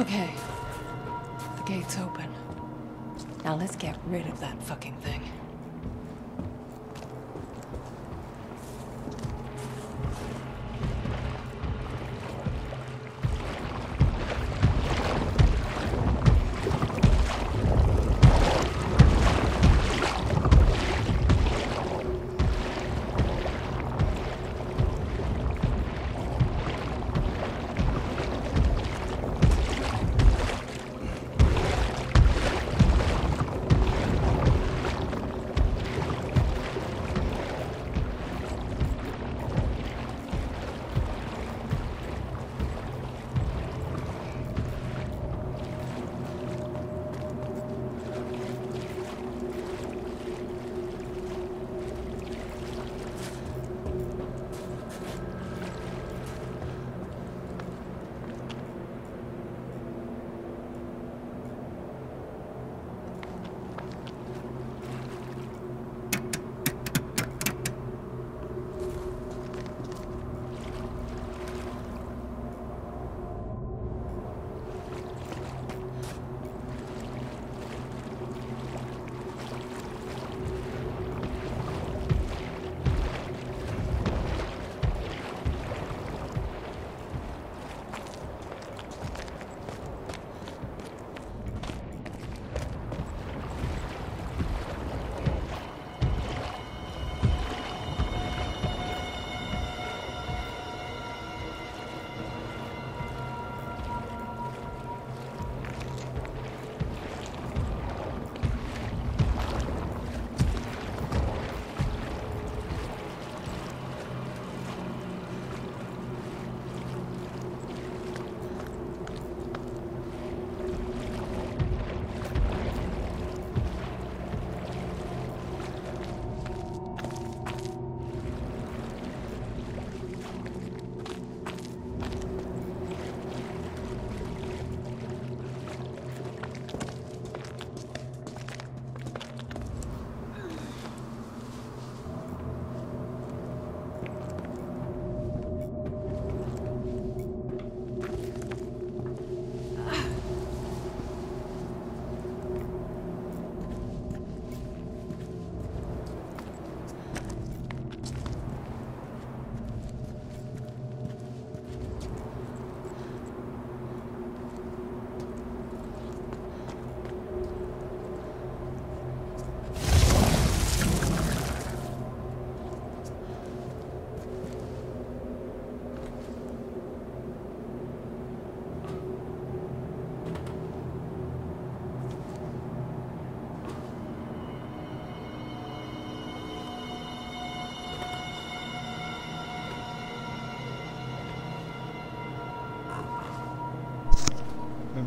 Okay. The gate's open. Now let's get rid of that fucking thing.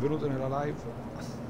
Benvenuto nella live.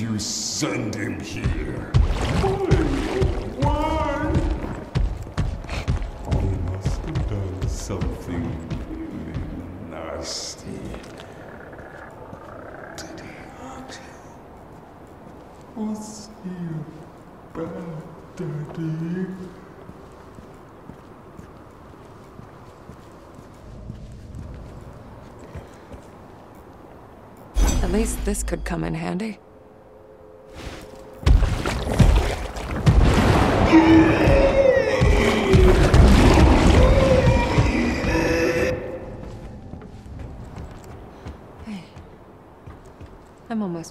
You send him here? Why? He must have done something really nasty. Did he hurt you? Was he a bad daddy? At least this could come in handy.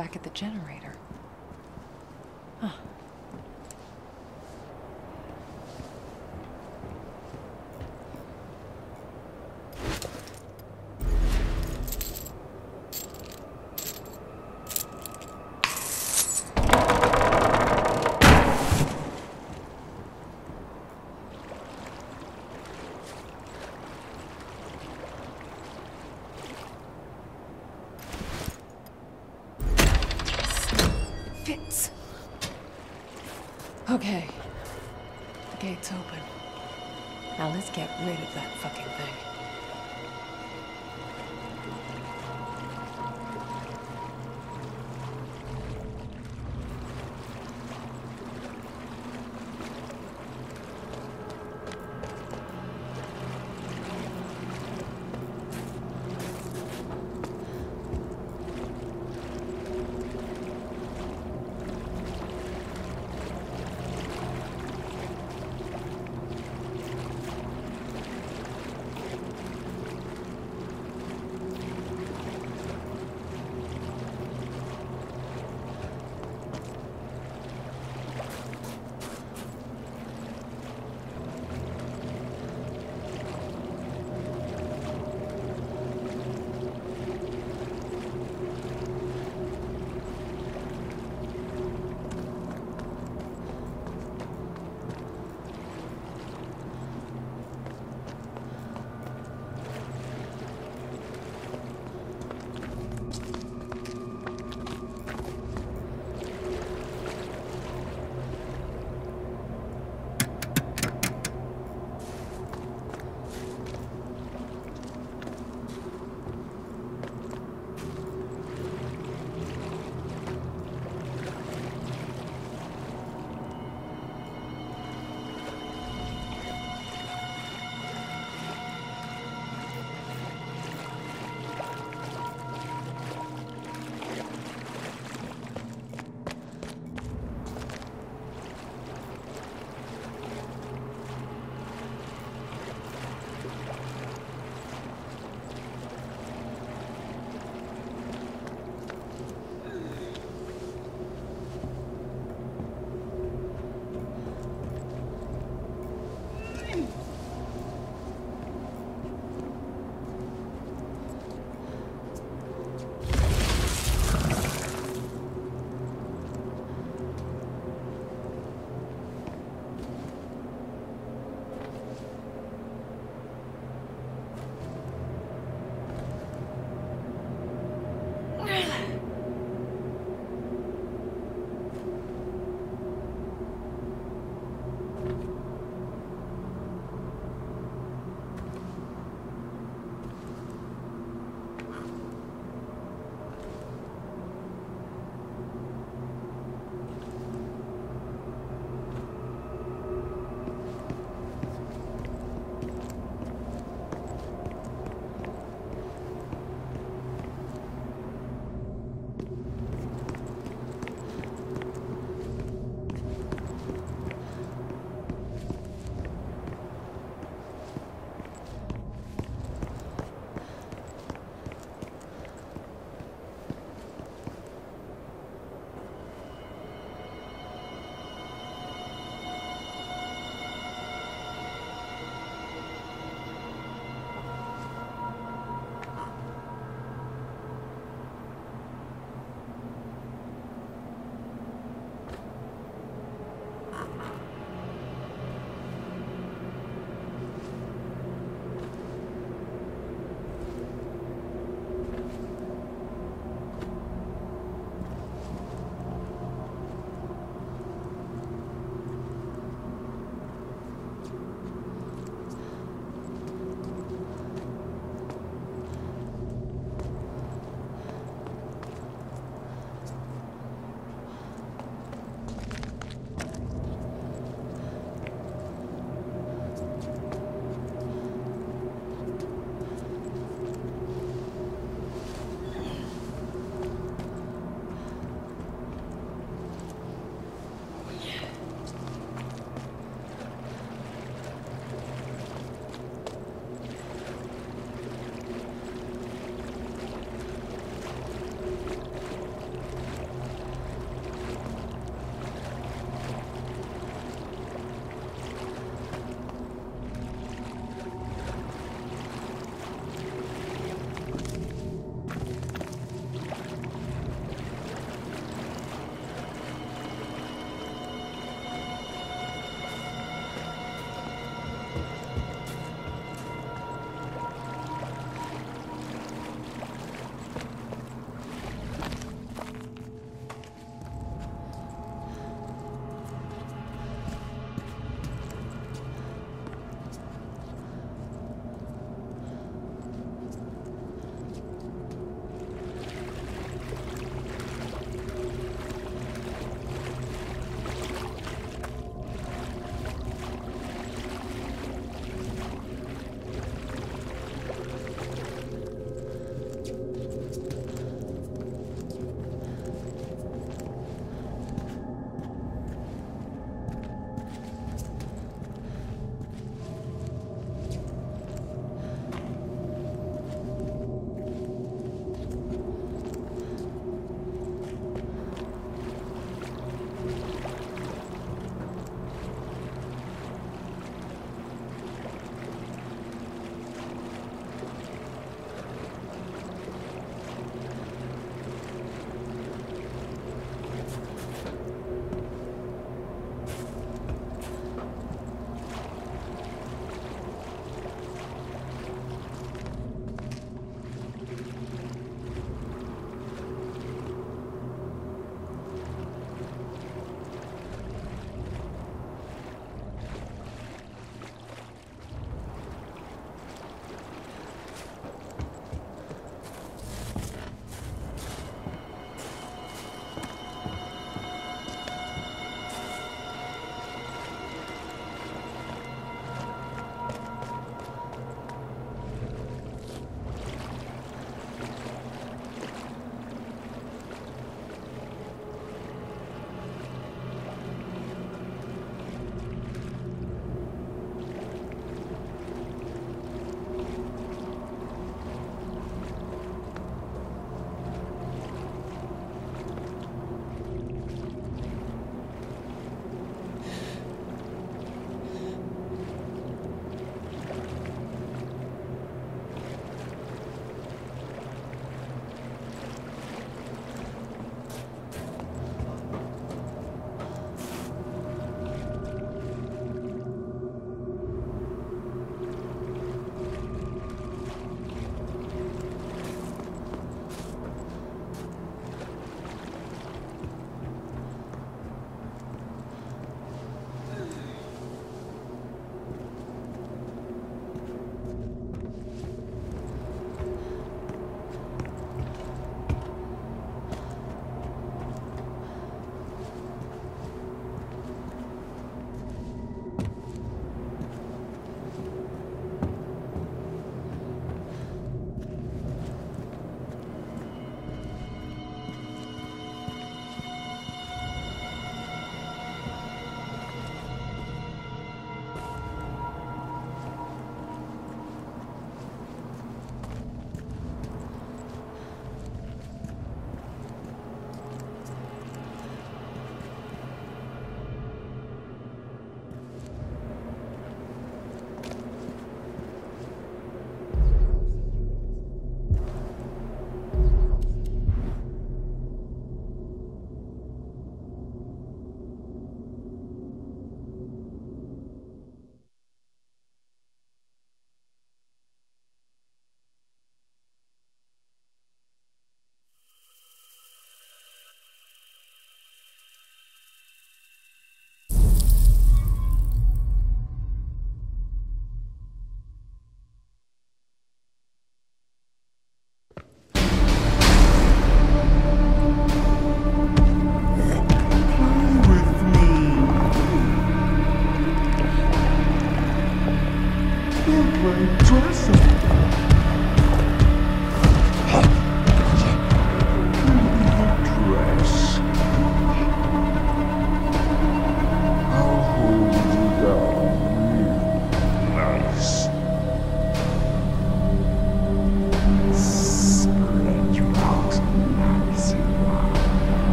Back at the generator.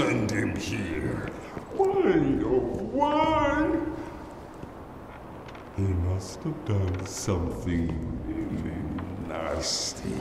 send him here? Why, oh, why? He must have done something really nasty.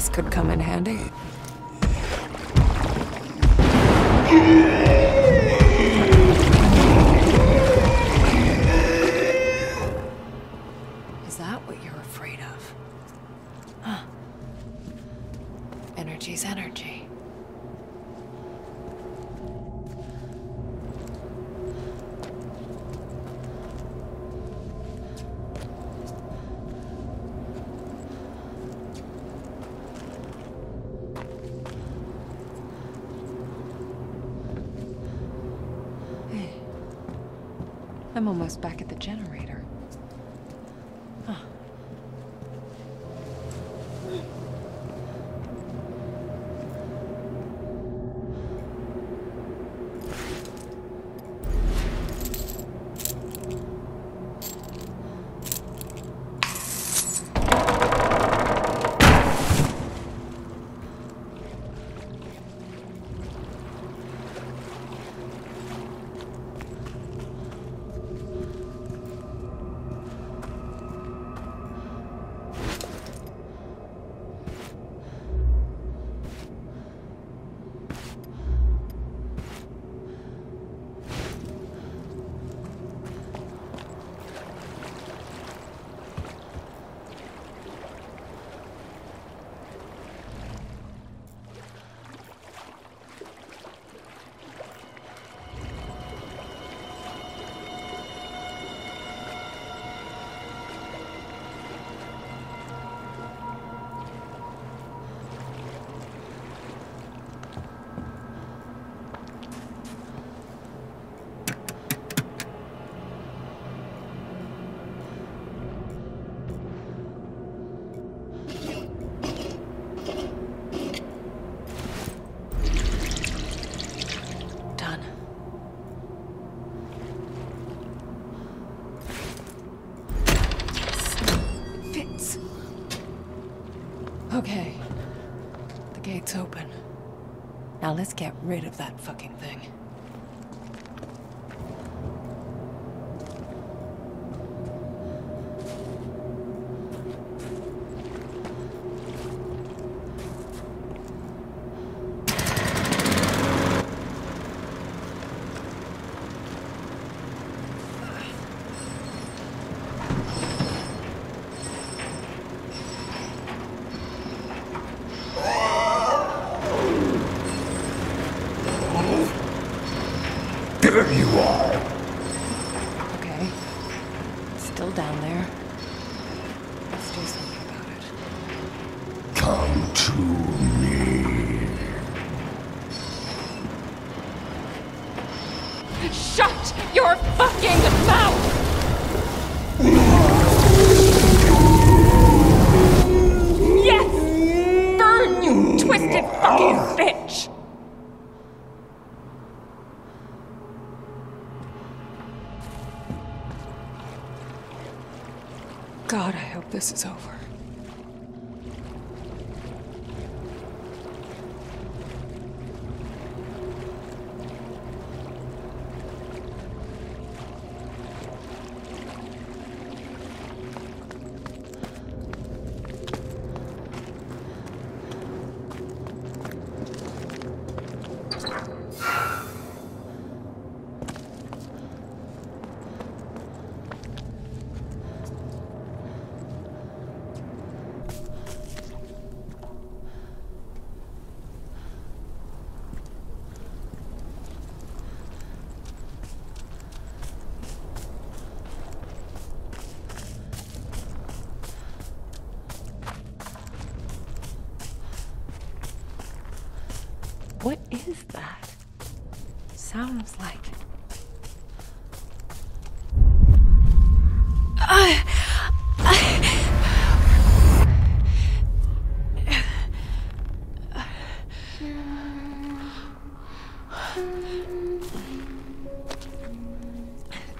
this could come in handy. I'm almost back at Now let's get rid of that fucking thing.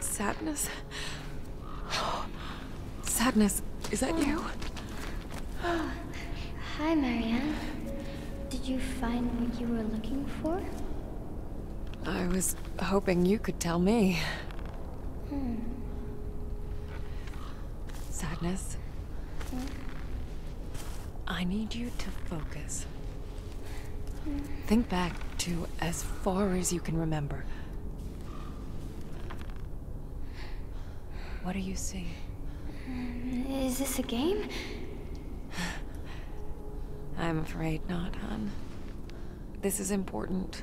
Sadness. Sadness, is that you? Hi, Marianne. Did you find what you were looking for? I was hoping you could tell me. Hmm. Sadness. I need you to focus. Think back to as far as you can remember. What do you see? Mm, is this a game? I'm afraid not, hon. This is important.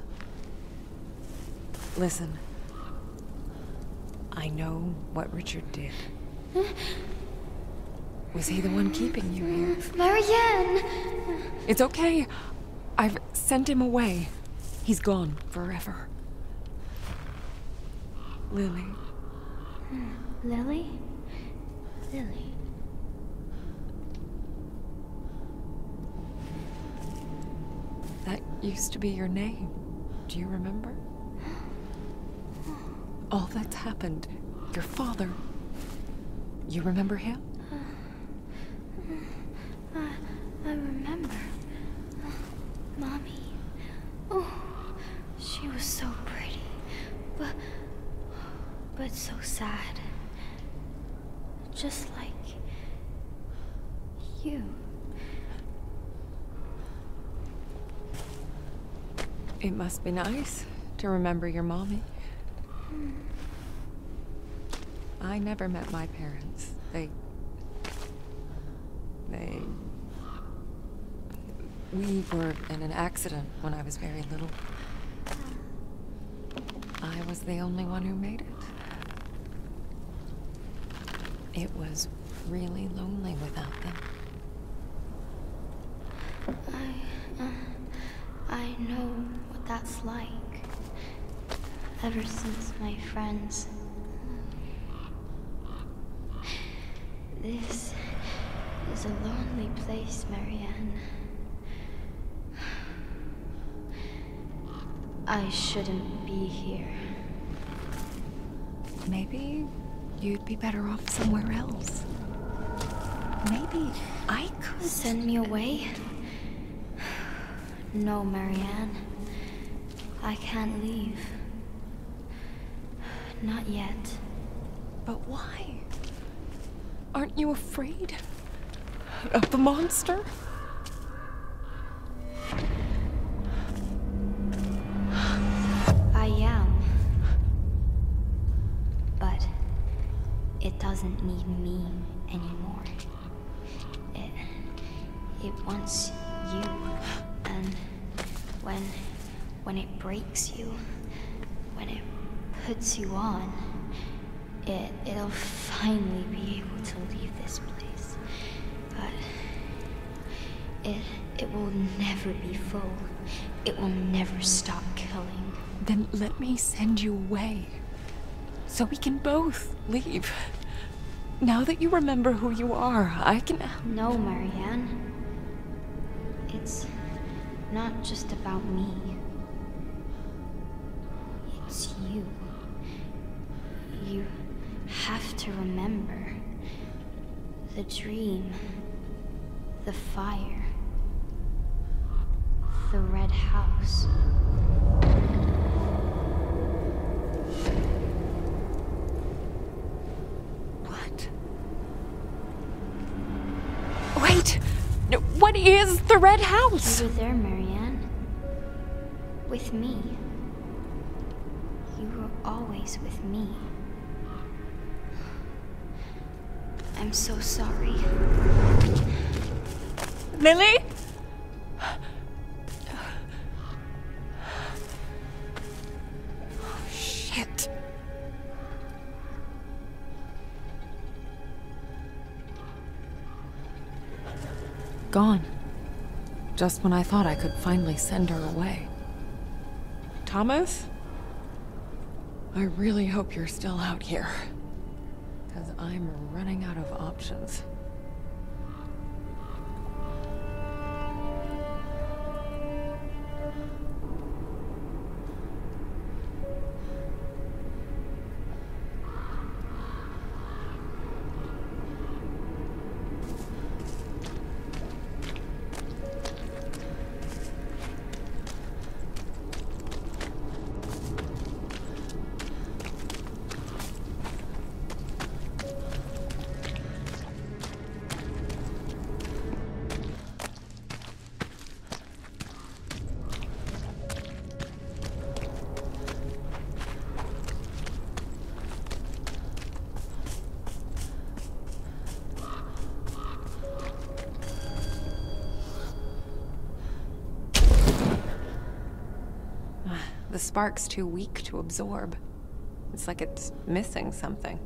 Listen. I know what Richard did. Was he the one keeping you here? Marianne! It's okay. Sent him away. He's gone forever. Lily, Lily? Lily. That used to be your name. Do you remember? All that's happened. Your father. You remember him? I, I remember. Mommy. Oh, she was so pretty. But. but so sad. Just like. you. It must be nice to remember your mommy. I never met my parents. They. They. We were in an accident when I was very little. I was the only one who made it. It was really lonely without them. I. Uh, I know that's like. Ever since my friends. This is a lonely place, Marianne. I shouldn't be here. Maybe you'd be better off somewhere else. Maybe I could. Send me away? No, Marianne. I can't leave. Not yet. But why? Aren't you afraid of the monster? When it breaks you, when it puts you on, it it'll finally be able to leave this place. But it it will never be full. It will never stop killing. Then let me send you away. So we can both leave. Now that you remember who you are, I can. No, Marianne. It's not just about me. To remember the dream, the fire, the red house. What? Wait! No, What is the Red House? You were there, Marianne. With me. You were always with me. I'm so sorry. Lily? Oh, shit. Gone. Just when I thought I could finally send her away. Thomas? I really hope you're still out here. I'm running out of options. spark's too weak to absorb. It's like it's missing something.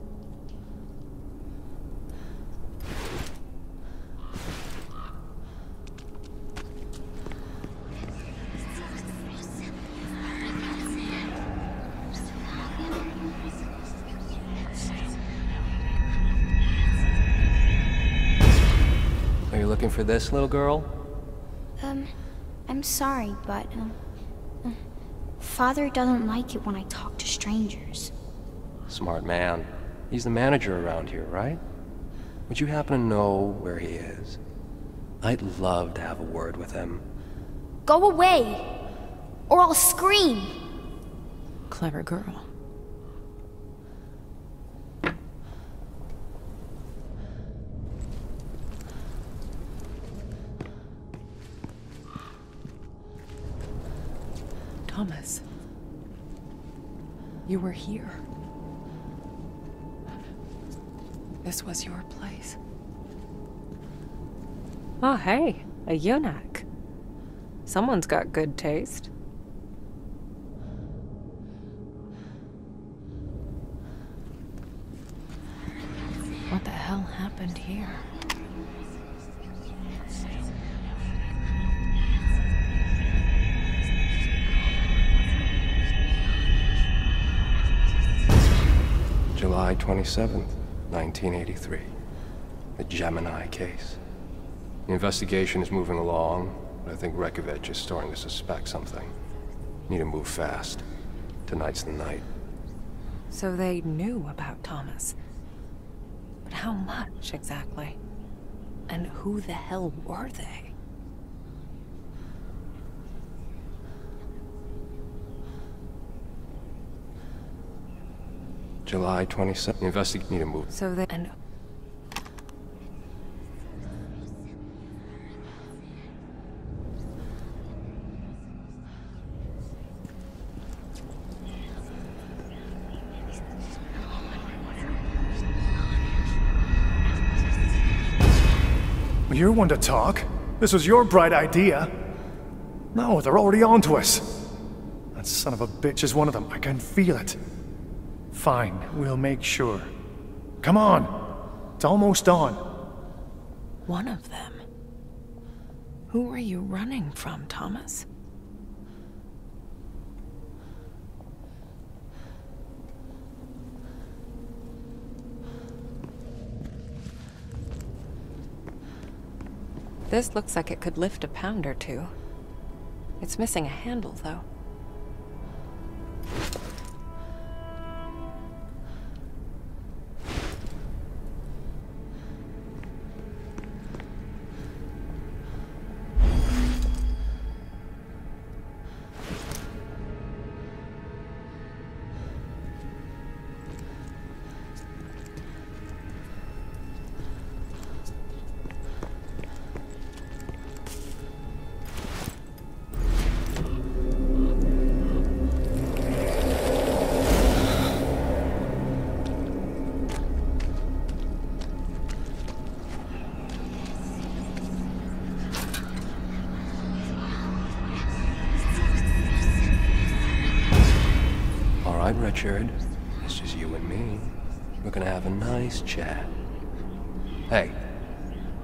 Are you looking for this little girl? Um, I'm sorry, but, um... Father doesn't like it when I talk to strangers. Smart man. He's the manager around here, right? Would you happen to know where he is? I'd love to have a word with him. Go away! Or I'll scream! Clever girl. Thomas. You were here. This was your place. Oh, hey, a eunuch. Someone's got good taste. What the hell happened here? July 27th, 1983. The Gemini case. The investigation is moving along, but I think Rekovich is starting to suspect something. Need to move fast. Tonight's the night. So they knew about Thomas. But how much exactly? And who the hell were they? July 27th. Investigate. Need to move. So they and You're one to talk. This was your bright idea. No, they're already on to us. That son of a bitch is one of them. I can feel it. Fine, we'll make sure. Come on. It's almost on. one of them. Who are you running from, Thomas? This looks like it could lift a pound or two. It's missing a handle, though.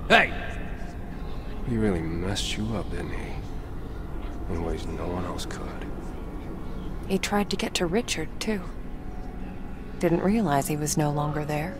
Hey! He really messed you up, didn't he? In ways no one else could. He tried to get to Richard, too. Didn't realize he was no longer there.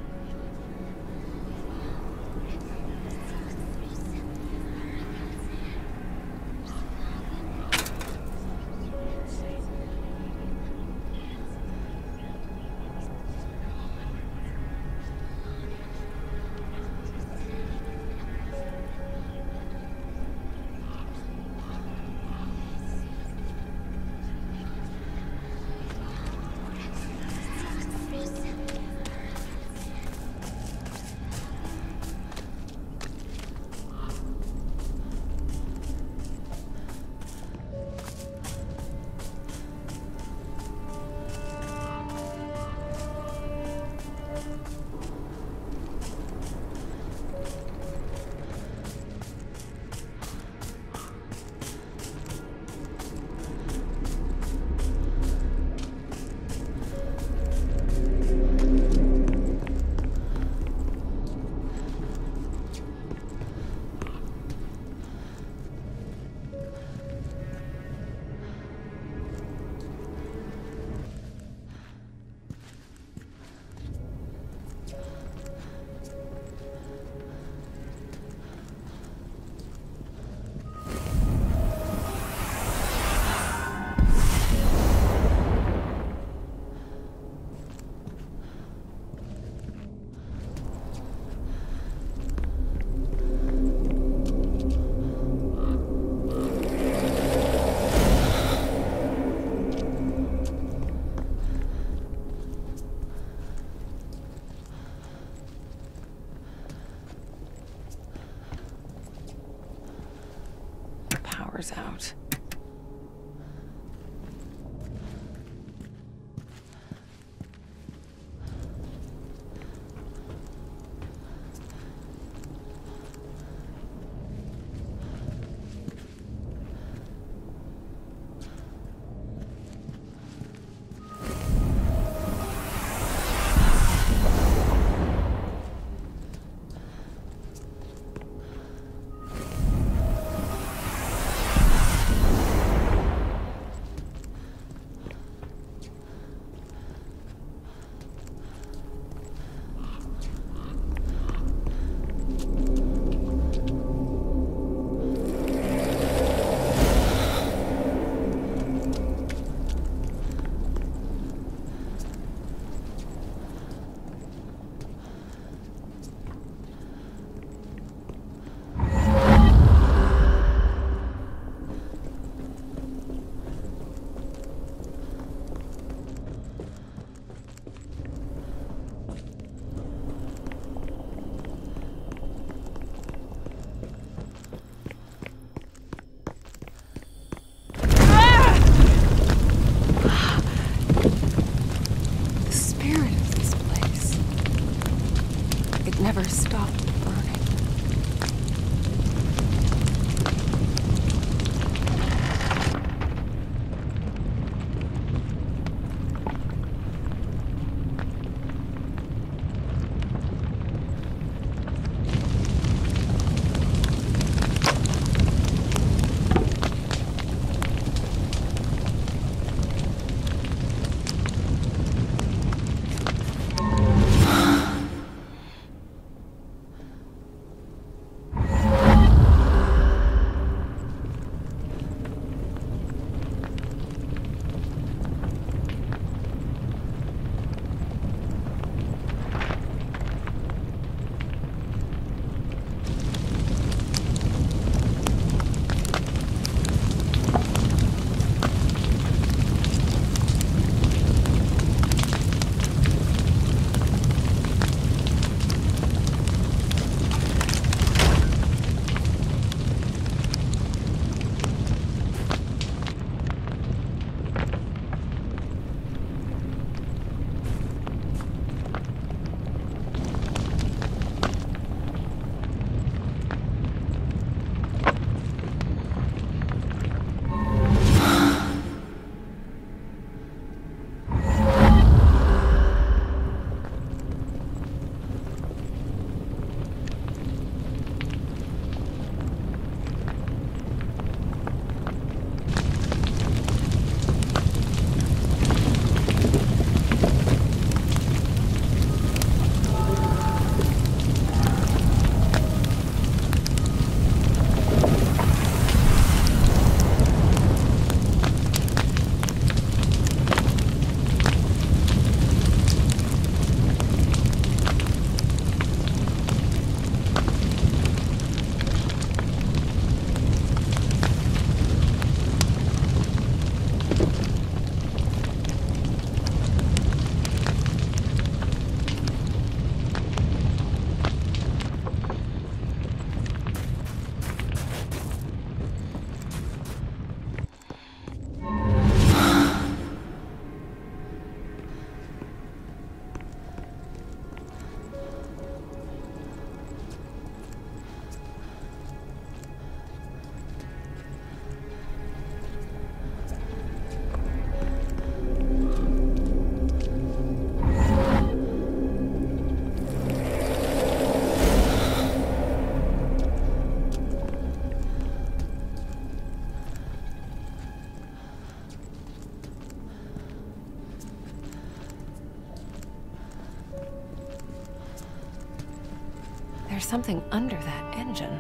There's something under that engine.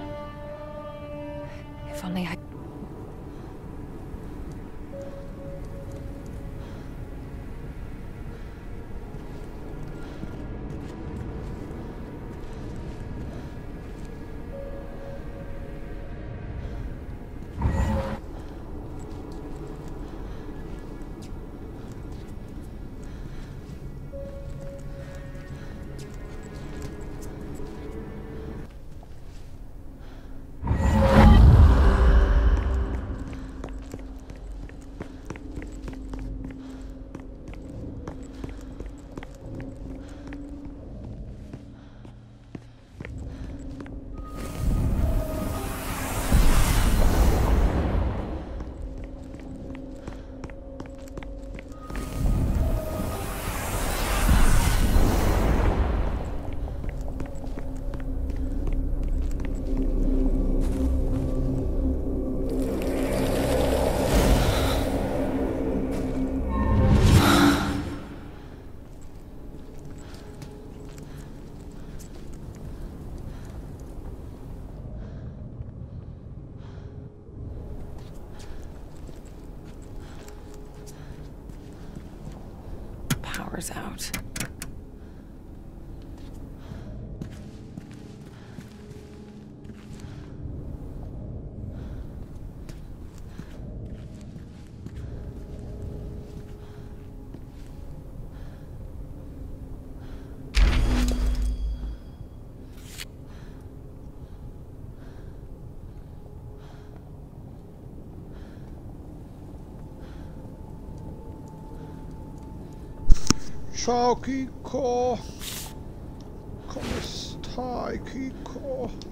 If only I... Ciao Kiko. Come stai Kiko?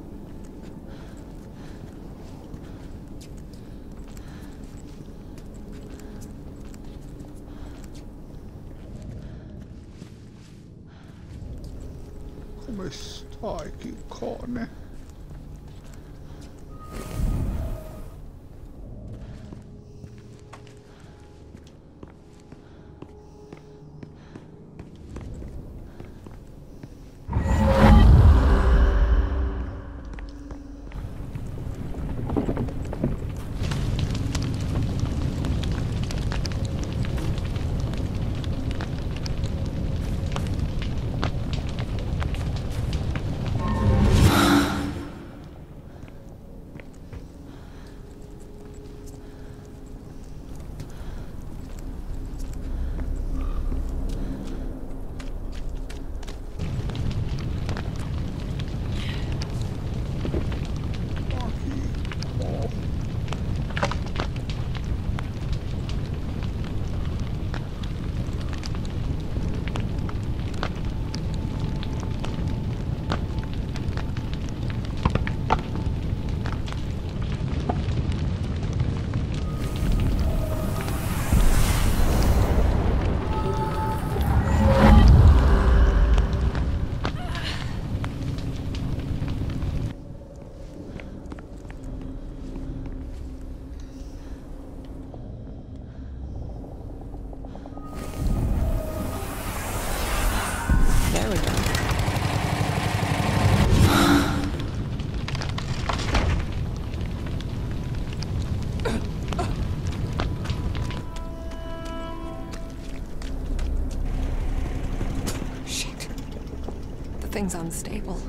Thing's unstable.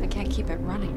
I can't keep it running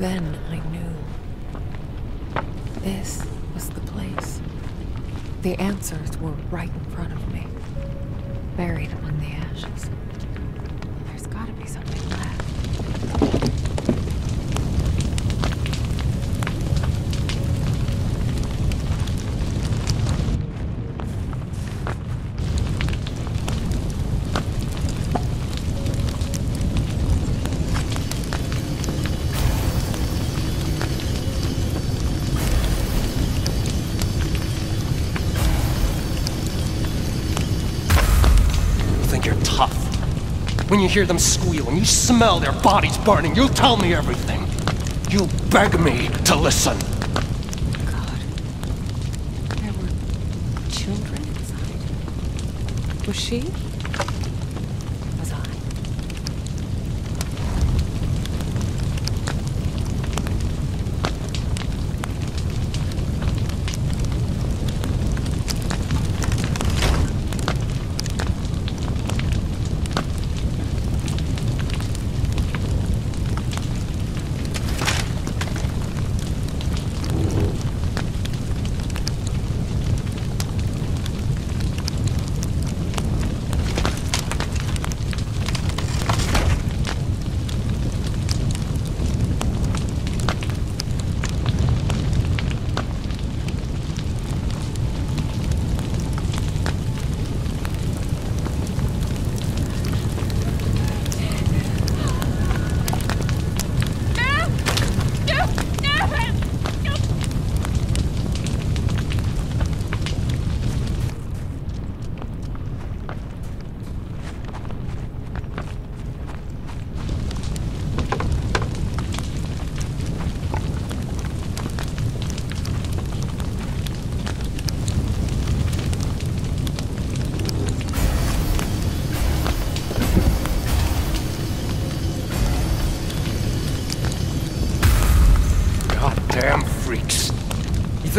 then I knew. This was the place. The answers were right When you hear them squeal, and you smell their bodies burning, you'll tell me everything. You'll beg me to listen. God. There were children inside. Was she?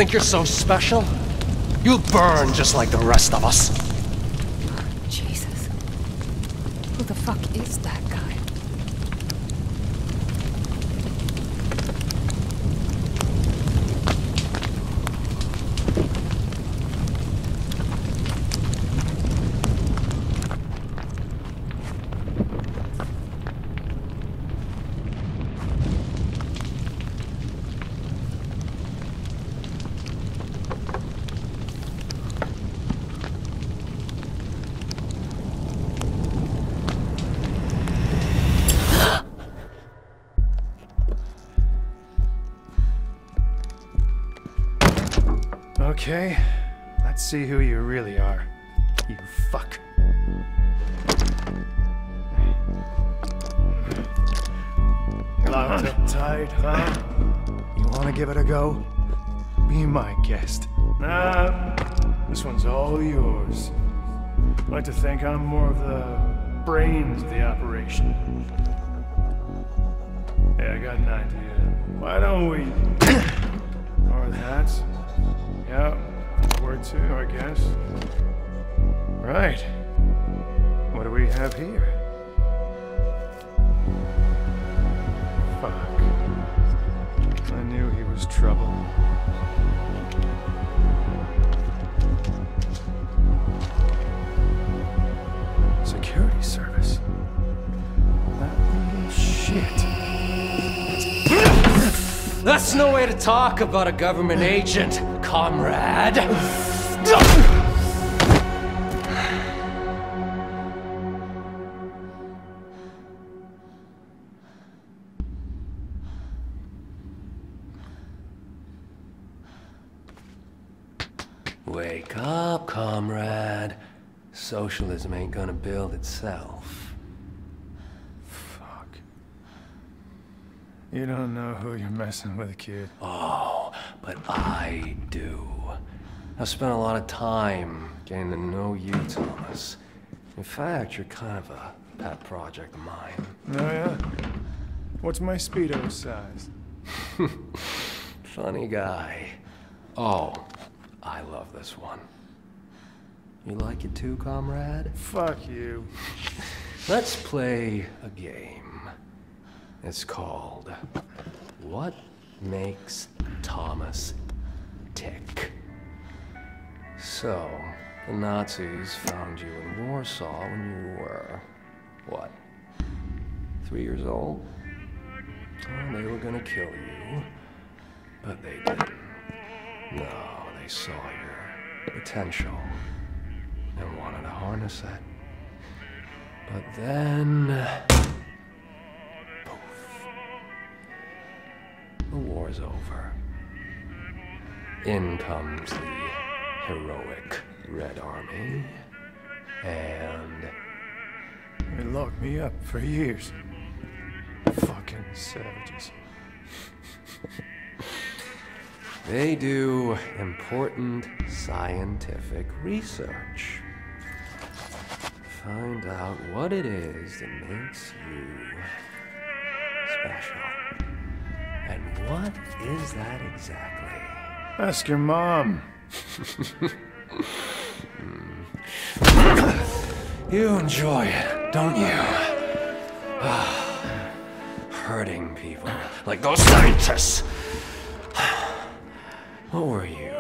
Think you're so special? You'll burn just like the rest of us. Got an idea. Why don't we... or that? Yeah, word two, I guess. Right. What do we have here? Fuck. I knew he was trouble. That's no way to talk about a government agent, comrade. Wake up, comrade. Socialism ain't gonna build itself. Fuck. You don't know who you're messing with, kid. Oh, but I do. I've spent a lot of time getting to know you, Thomas. In fact, you're kind of a pet project of mine. Oh, yeah? What's my Speedo size? Funny guy. Oh, I love this one. You like it too, comrade? Fuck you. Let's play a game. It's called What Makes Thomas Tick? So, the Nazis found you in Warsaw when you were, what, three years old? Oh, they were gonna kill you, but they didn't. No, they saw your potential and wanted to harness it. But then. The war's over. In comes the heroic Red Army. And They locked me up for years. Fucking savages. They do important scientific research. Find out what it is that makes you special. And what is that exactly? Ask your mom. You enjoy it, don't you? Ah, hurting people like those scientists. What were you?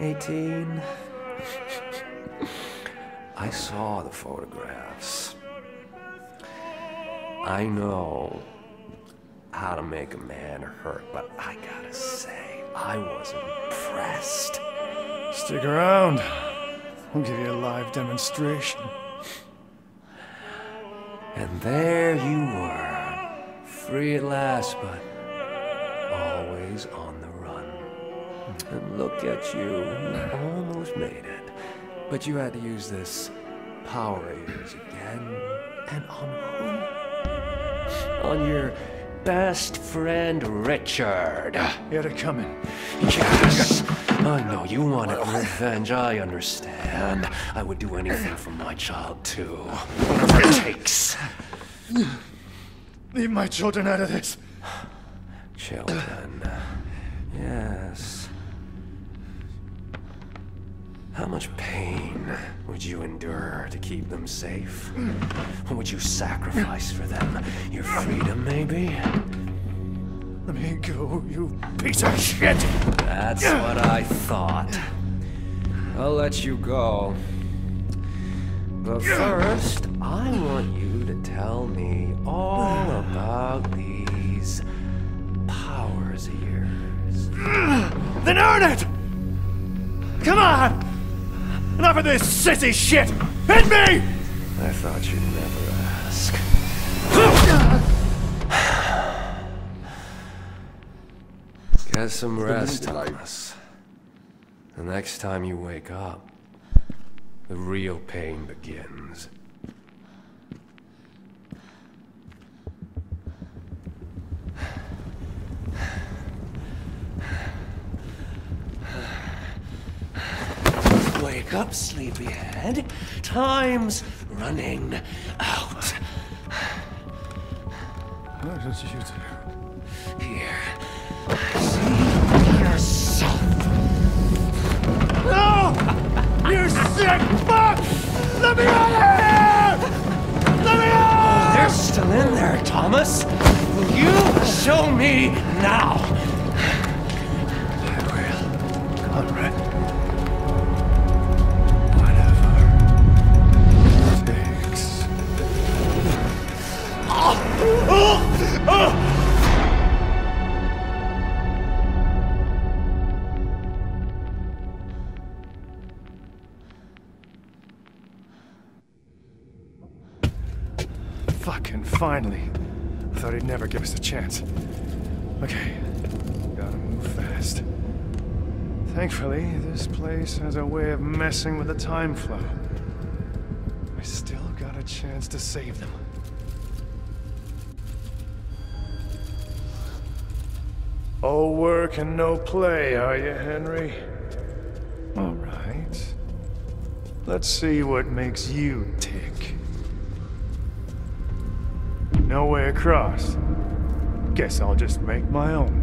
18? I saw the photographs. I know how to make a man hurt, but I gotta say, I was impressed. Stick around. I'll give you a live demonstration. And there you were, free at last, but always on the run. And look at you, you almost made it. But you had to use this Power Rangers again. And on who? On your best friend, Richard. You had it coming. Yes! I know you wanted revenge, I understand. I would do anything for my child, too. Whatever it takes. Leave my children out of this. Children. Yes. How much pain would you endure to keep them safe? What would you sacrifice for them? Your freedom, maybe? Let me go, you piece of shit! That's what I thought. I'll let you go. But first, I want you to tell me all about these powers of yours. Then earn it! Come on! Enough of this sissy shit! Hit me! I thought you'd never ask. Get some rest, Thomas. The next time you wake up, the real pain begins. Wake up, sleepyhead. Time's running out. What did you do? Here. See yourself. No! You sick fuck! Let me out of here! Let me out! They're still in there, Thomas. Will you show me now? I will. Conrad. Fucking finally. I Thought he'd never give us a chance. Okay, gotta move fast. Thankfully, this place has a way of messing with the time flow. I still got a chance to save them. All work and no play, are you, Henry? All right. Let's see what makes you tick. No way across. Guess I'll just make my own.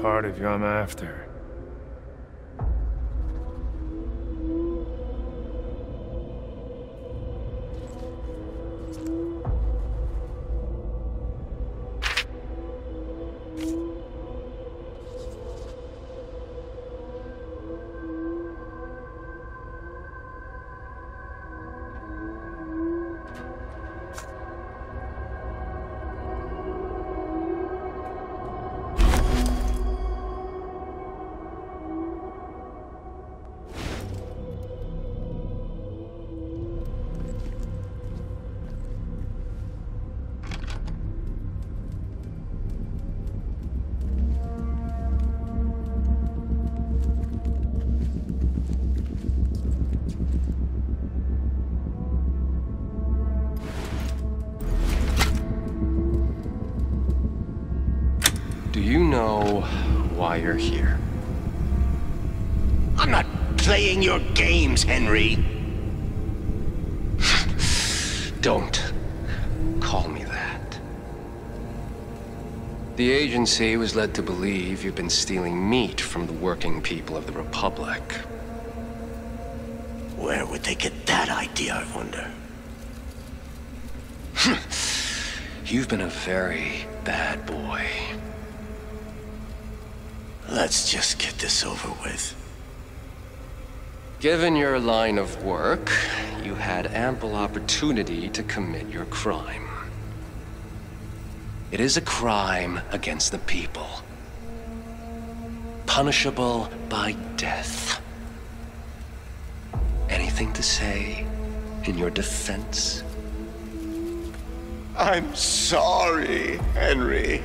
Part of you I'm after. Here? I'm not playing your games, Henry. Don't call me that. The agency was led to believe you've been stealing meat from the working people of the Republic. Where would they get that idea, I wonder? Hmm. You've been a very bad boy. Let's just get this over with. Given your line of work, you had ample opportunity to commit your crime. It is a crime against the people. Punishable by death. Anything to say in your defense? I'm sorry, Henry.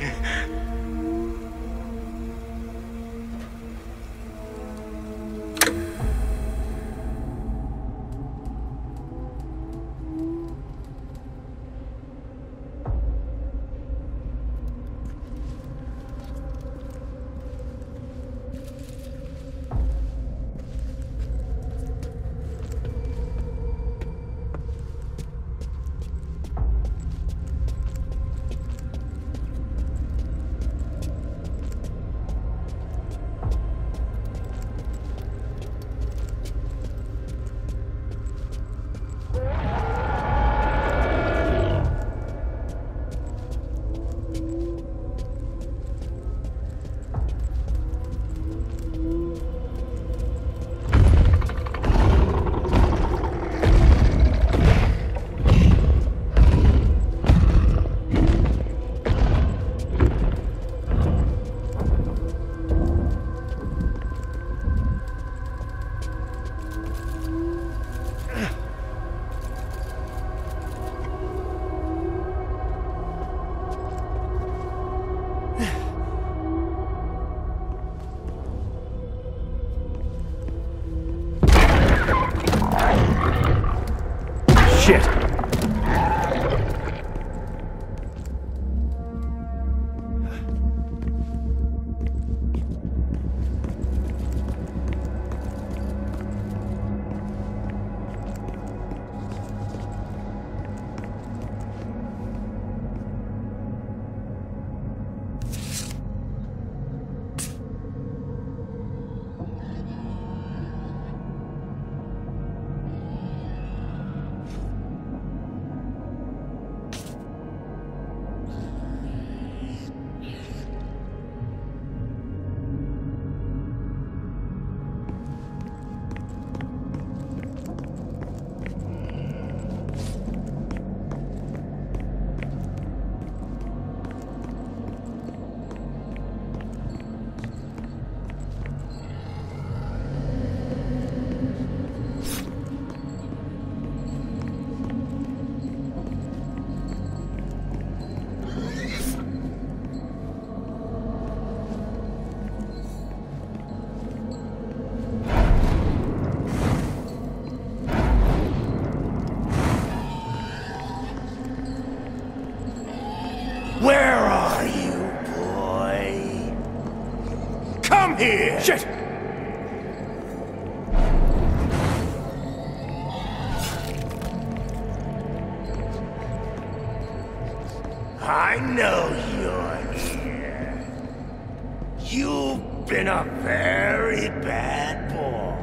I know you're here. You've been a very bad boy.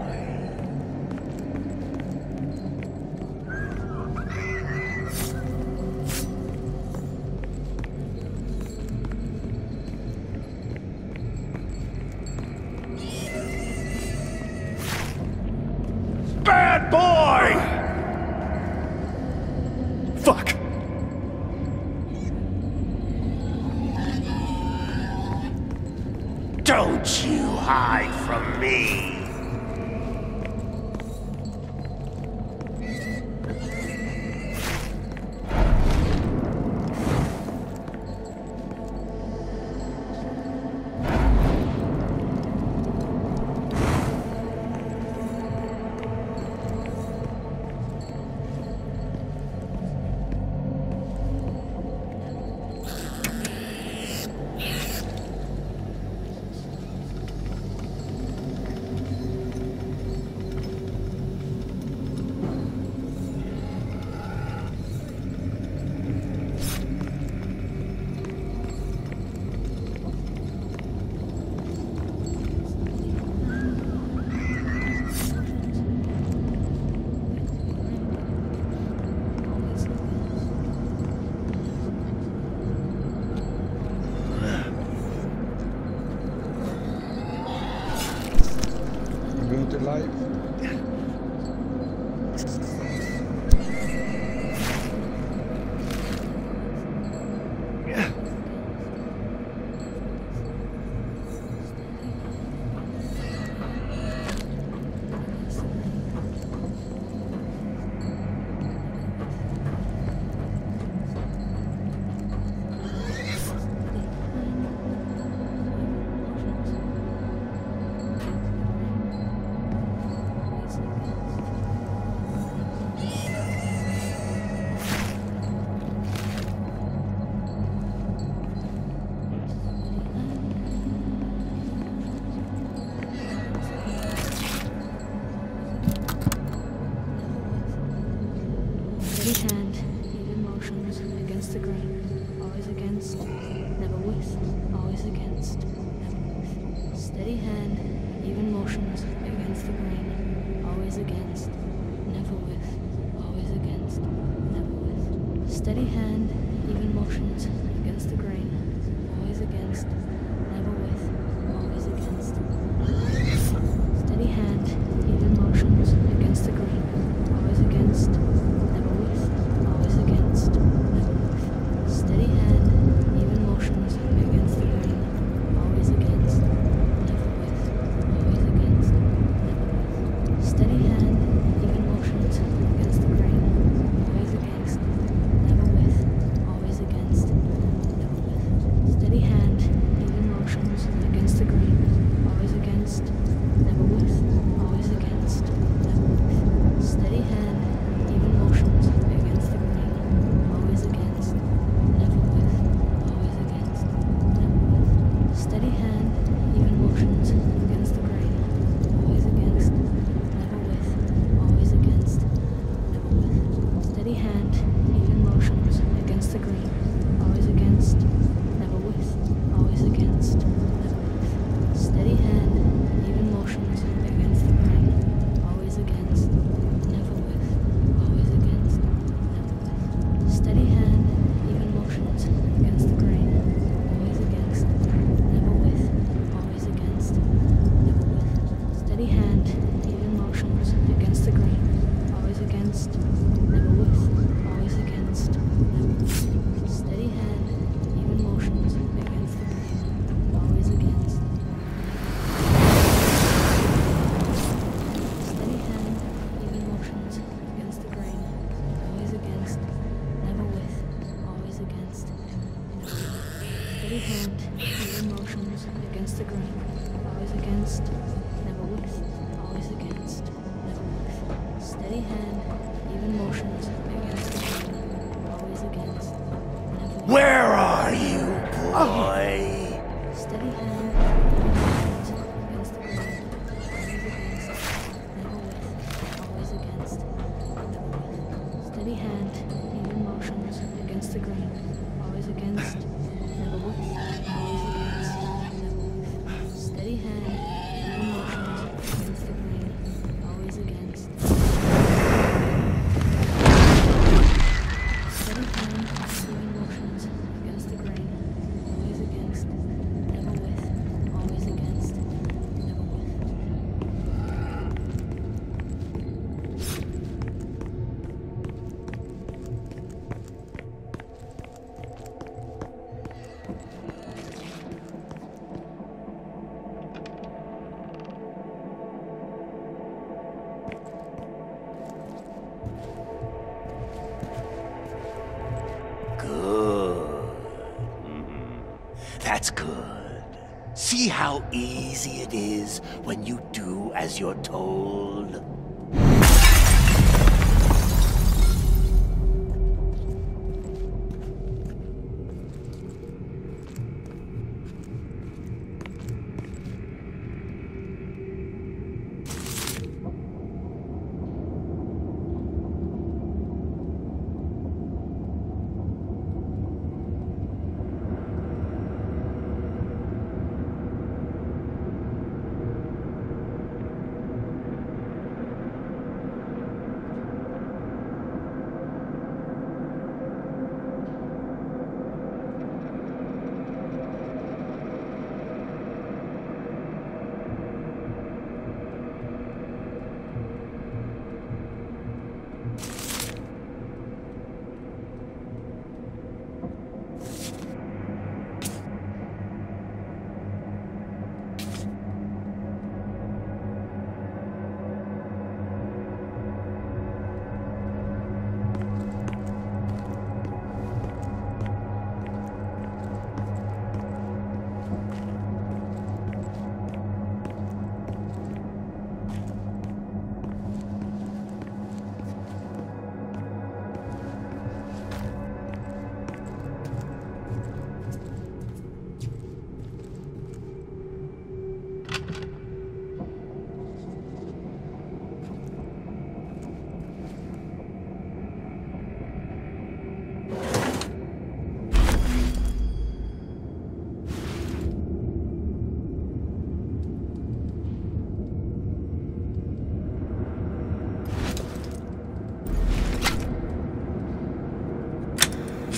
Easy it is when you do as you're told?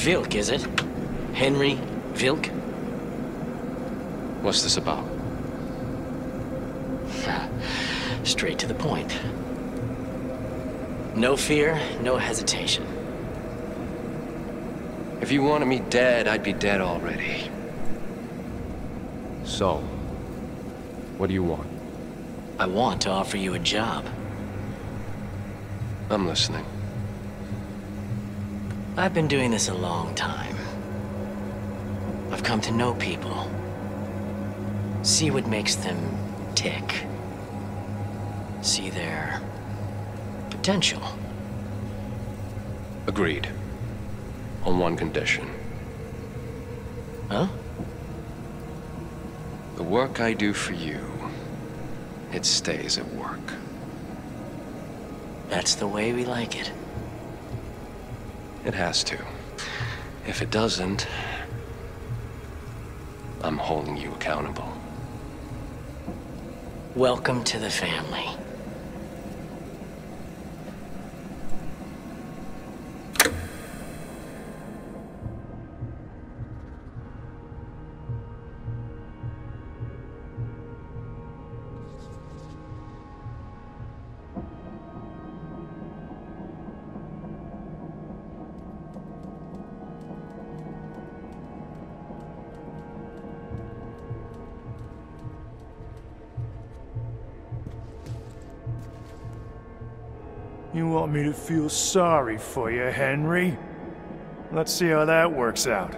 Wilk, is it? Henry Wilk? What's this about? Ah, straight to the point. No fear, no hesitation. If you wanted me dead, I'd be dead already. So, what do you want? I want to offer you a job. I'm listening. I've been doing this a long time. I've come to know people. See what makes them tick. See their potential. Agreed. On one condition. Huh? The work I do for you, it stays at work. That's the way we like it. It has to. If it doesn't, I'm holding you accountable. Welcome to the family. Feel sorry for you, Henry? Let's see how that works out.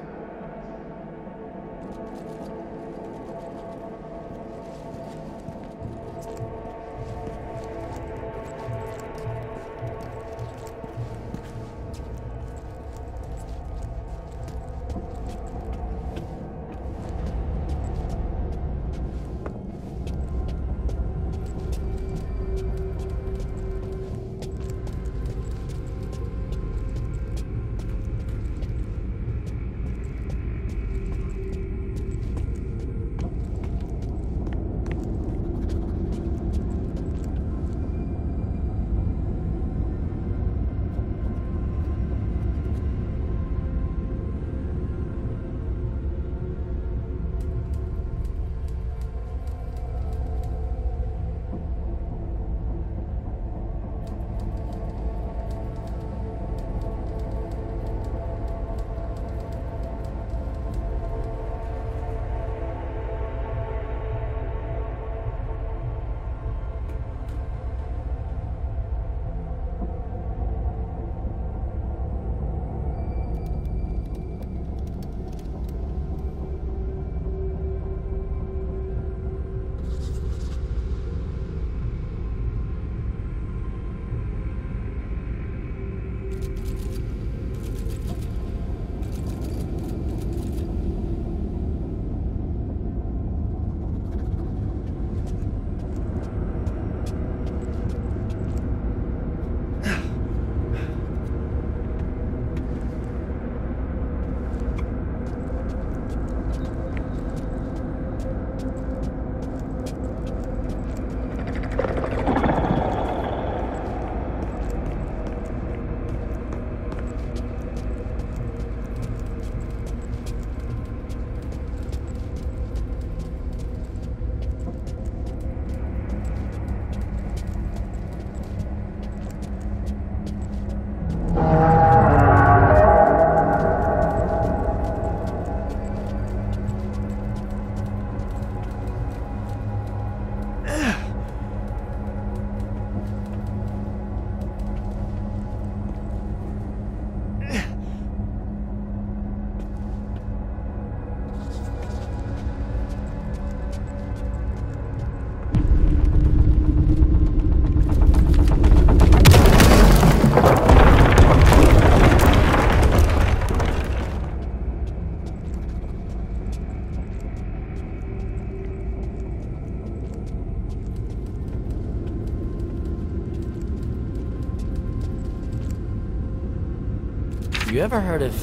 never heard of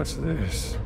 what's this?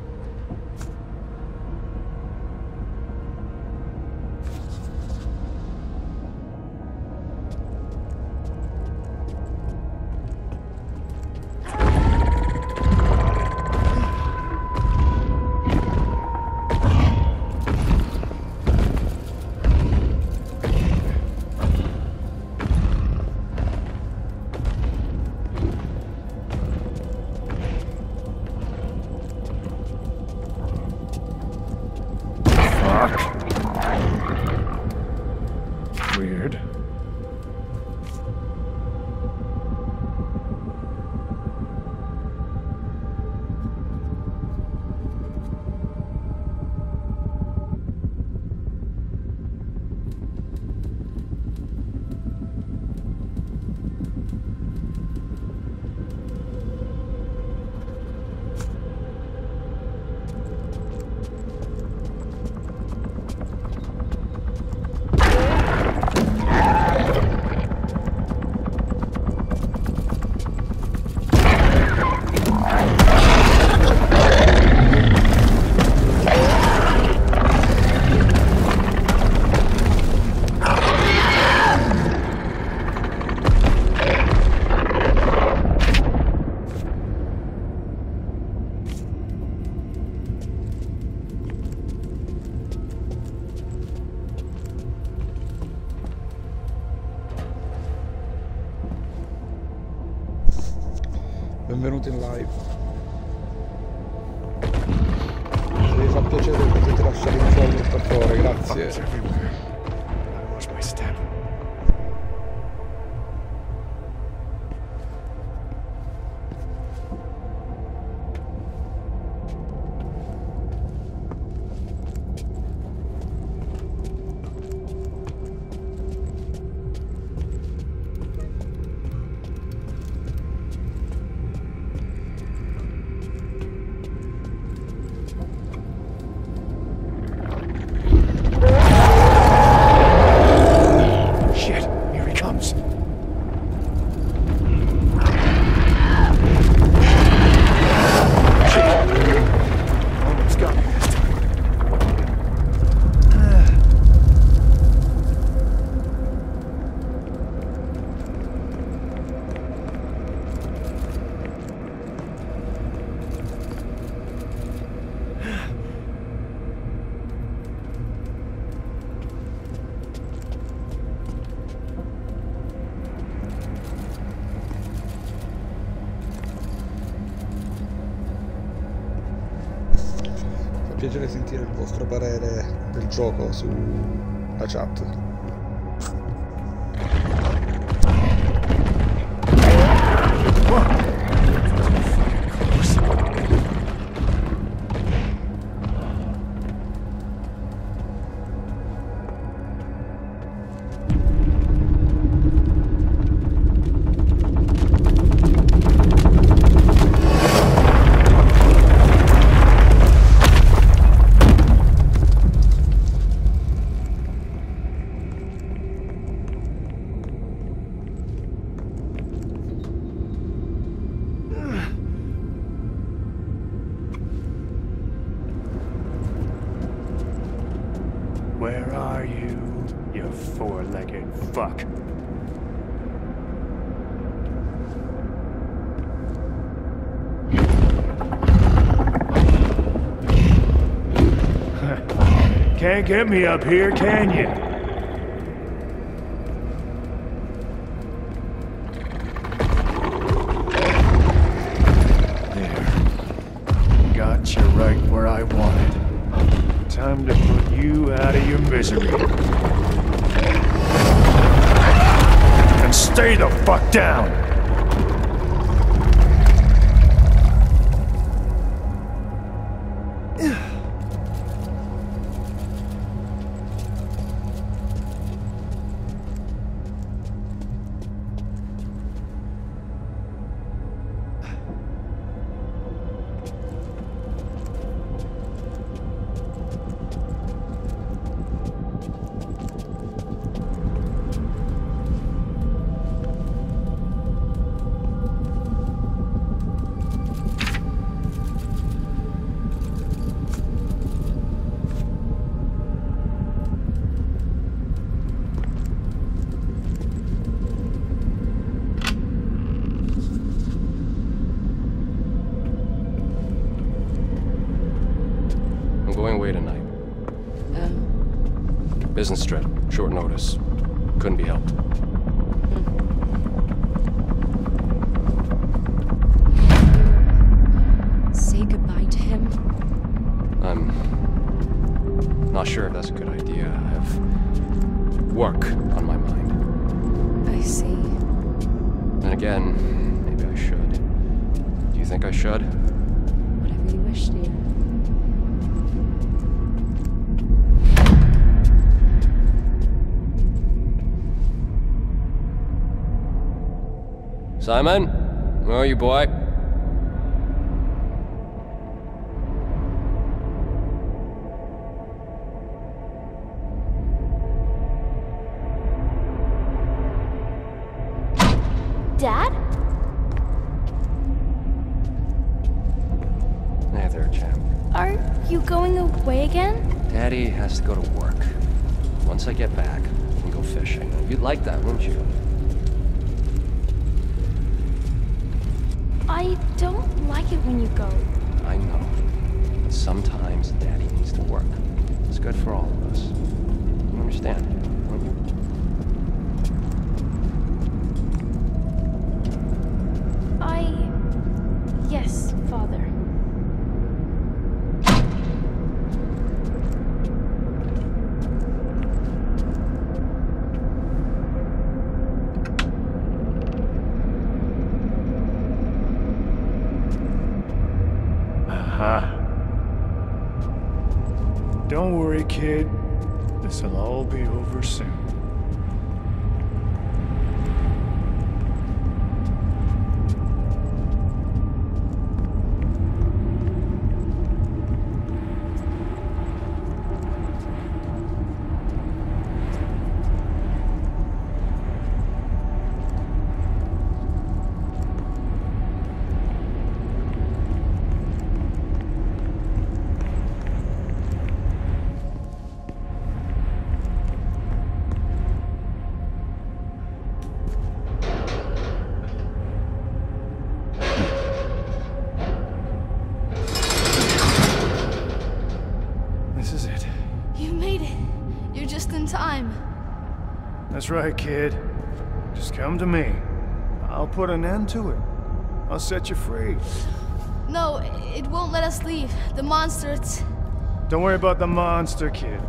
piacere sentire il vostro parere del gioco sulla chat. get me up here, can you? Has to go to work. Once I get back, we can go fishing. You'd like that, wouldn't you? I don't like it when you go. I know. But sometimes Daddy needs to work. It's good for all of us. You understand, kid. Just come to me. I'll put an end to it. I'll set you free. No, it won't let us leave. The monster, it's. Don't worry about the monster, kid.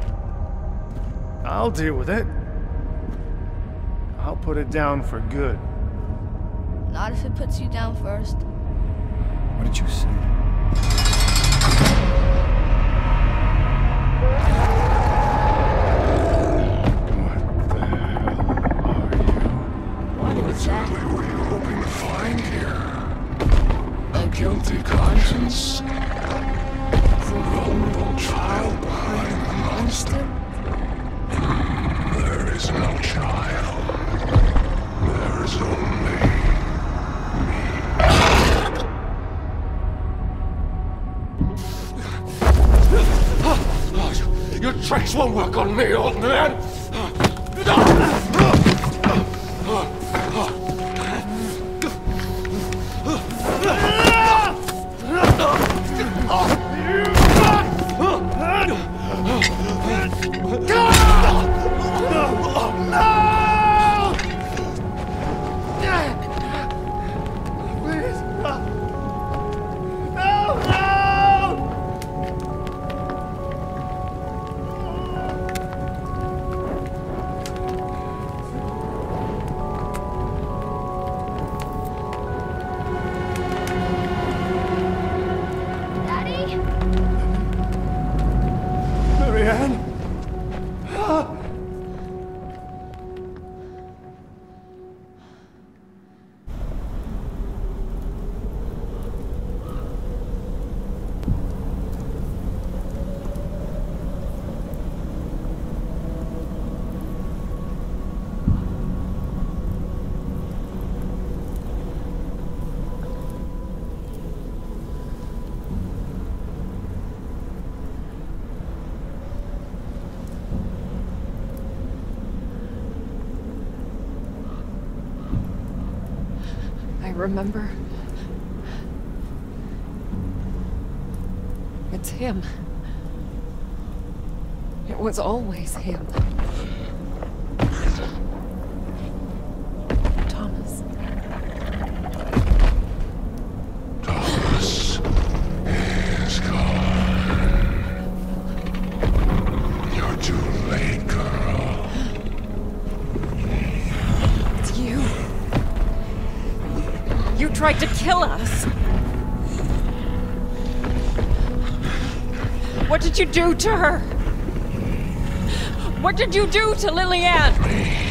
I'll deal with it. I'll put it down for good. Not if it puts you down first. What did you say? remember. It's him. It was always him. did you do to her? What did you do to Lillian?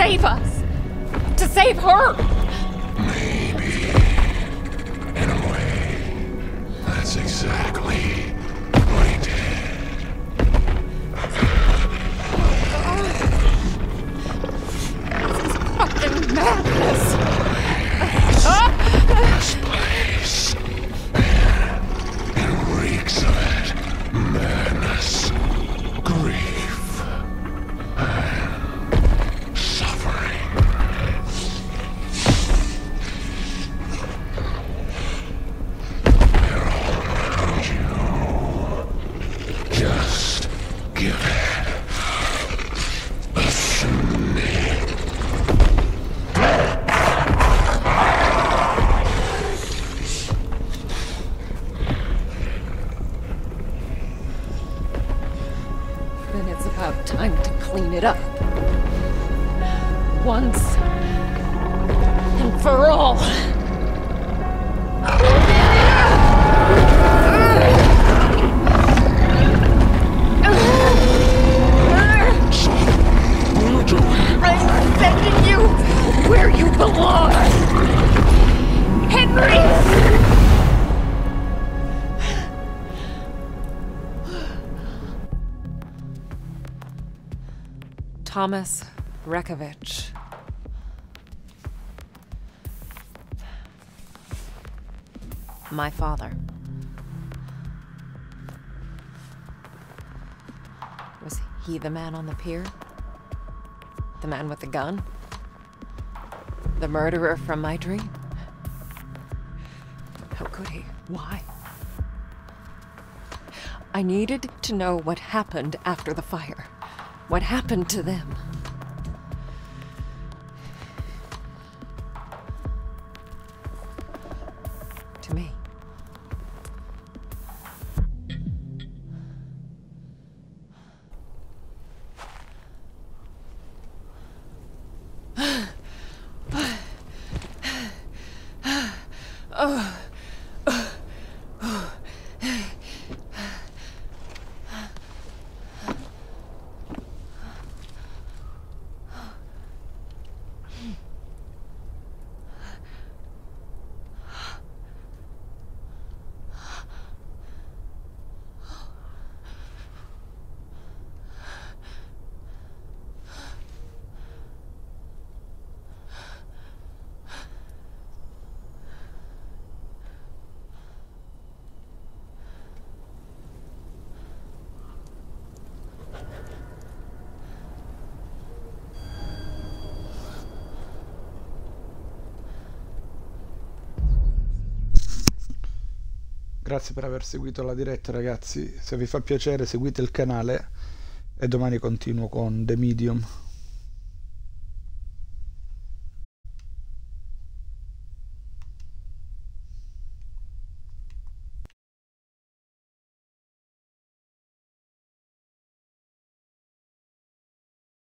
save her! Thomas Rekovich. My father. Was he the man on the pier? The man with the gun? The murderer from my dream? How could he? Why? I needed to know what happened after the fire what happened to them. Grazie per aver seguito la diretta ragazzi, se vi fa piacere seguite il canale e domani continuo con The Medium.